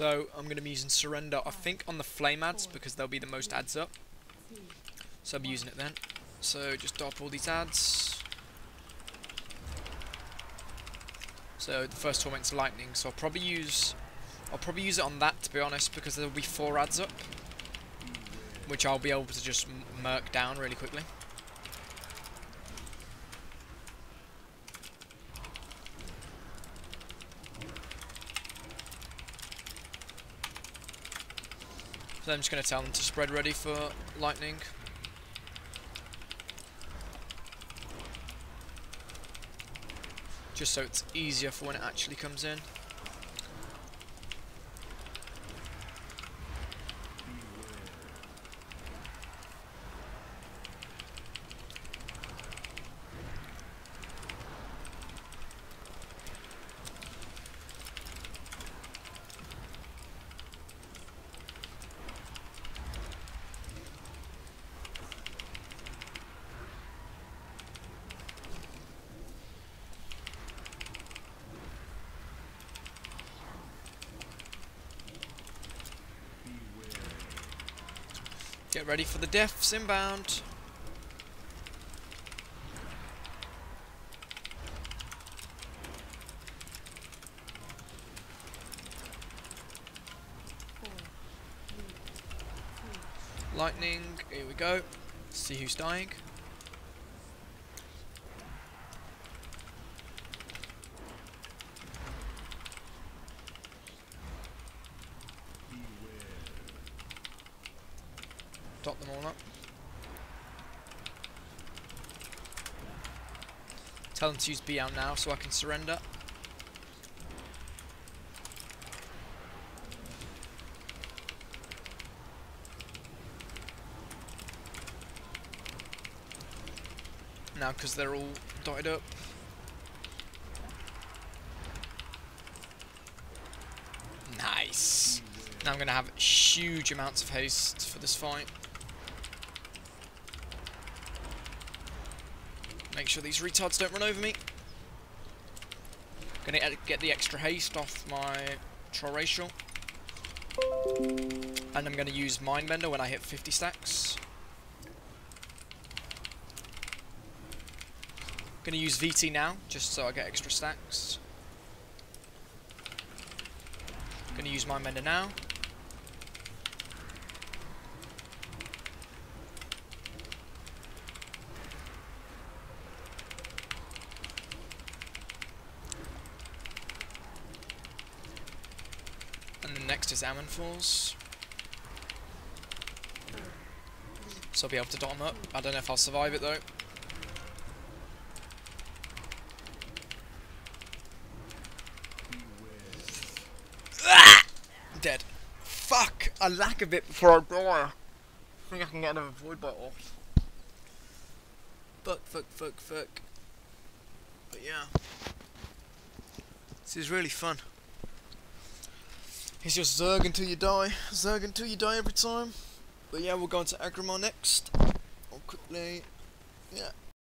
So I'm going to be using Surrender, I think, on the Flame ads because they'll be the most ads up. So I'll be using it then. So just drop all these ads. So the first torment's lightning, so I'll probably use I'll probably use it on that to be honest because there'll be four ads up. Which I'll be able to just merc down really quickly. So I'm just going to tell them to spread ready for lightning. Just so it's easier for when it actually comes in. Get ready for the deaths inbound. Lightning, here we go. See who's dying. Dot them all up. Tell them to use B out now so I can surrender. Now because they're all dotted up. Nice. Now I'm going to have huge amounts of haste for this fight. Make sure these retards don't run over me. Gonna get the extra haste off my troll racial. And I'm gonna use Mindbender when I hit 50 stacks. Gonna use VT now, just so I get extra stacks. Gonna use Mindbender now. Next is Aman'Thul's. So I'll be able to dot them up. I don't know if I'll survive it though. Ah! Dead. Fuck! I lack a bit before I die. I think I can get another void bite off. Fuck, fuck, fuck, fuck. But yeah. This is really fun. It's just Zerg until you die. Zerg until you die every time. But yeah, we'll go on to Aggramar next. I'll quickly... Yeah.